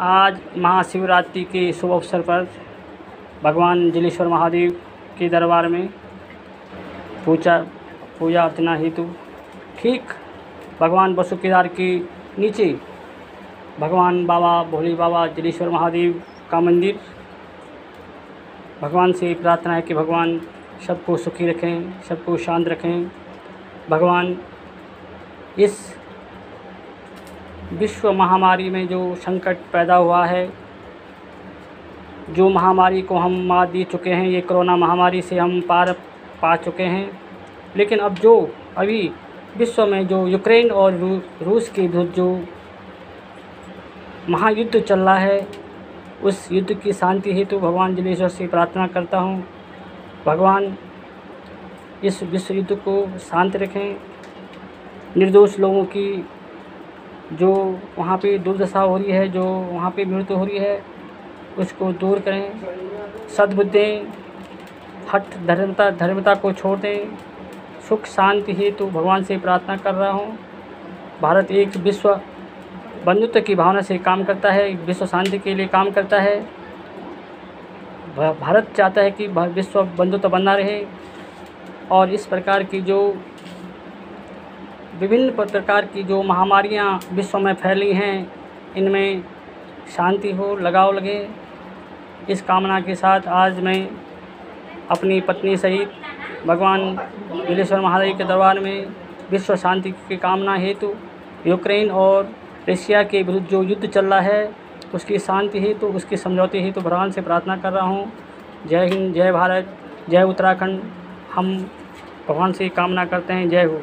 आज महाशिवरात्रि के शुभ अवसर पर भगवान जलेश्वर महादेव के दरबार में पूजा पूजा अर्चना हेतु ठीक भगवान बसु केदार के नीचे भगवान बाबा, भोले बाबा, जलेश्वर महादेव का मंदिर। भगवान से प्रार्थना है कि भगवान सबको सुखी रखें, सबको शांत रखें। भगवान इस विश्व महामारी में जो संकट पैदा हुआ है जो महामारी को हम मात दे चुके हैं ये कोरोना महामारी से हम पार पा चुके हैं। लेकिन अब जो अभी विश्व में जो यूक्रेन और रू, रूस के विरुद्ध जो महायुद्ध चल रहा है उस युद्ध की शांति हेतु तो भगवान जलेश्वर से प्रार्थना करता हूँ। भगवान इस विश्व युद्ध को शांत रखें। निर्दोष लोगों की जो वहाँ पे दुर्दशा हो रही है, जो वहाँ पे मृत्यु हो रही है, उसको दूर करें। सद्बुद्धें हट धर्मता धर्मता को छोड़ दें। सुख शांति हेतु भगवान से प्रार्थना कर रहा हूँ। भारत एक विश्व बंधुत्व की भावना से काम करता है, विश्व शांति के लिए काम करता है। भारत चाहता है कि विश्व बंधुत्व बना रहे और इस प्रकार की जो विभिन्न प्रकार की जो महामारियाँ विश्व में फैली हैं, इनमें शांति हो, लगाव लगे। इस कामना के साथ आज मैं अपनी पत्नी सहित भगवान बिलेश्वर महादेव के दरबार में विश्व शांति की कामना हेतु यूक्रेन और रशिया के विरुद्ध जो युद्ध चल रहा है, उसकी शांति हेतु, उसके समझौते हेतु भगवान से प्रार्थना कर रहा हूँ। जय हिंद, जय भारत, जय उत्तराखंड। हम भगवान से कामना करते हैं, जय हो।